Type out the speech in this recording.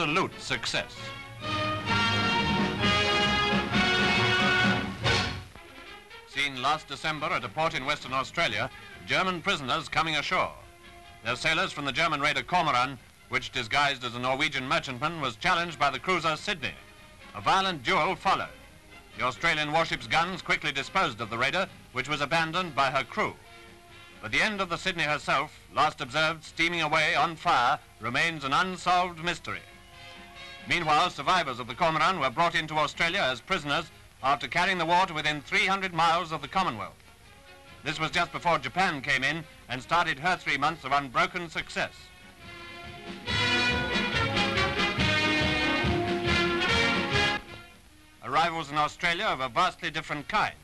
absolute success. Seen last December at a port in Western Australia, German prisoners coming ashore. They're sailors from the German raider Cormoran, which disguised as a Norwegian merchantman, was challenged by the cruiser Sydney. A violent duel followed. The Australian warship's guns quickly disposed of the raider, which was abandoned by her crew. But the end of the Sydney herself, last observed steaming away on fire, remains an unsolved mystery. Meanwhile, survivors of the Cormoran were brought into Australia as prisoners after carrying the war to within 300 miles of the Commonwealth. This was just before Japan came in and started her three months of unbroken success. Arrivals in Australia of a vastly different kind.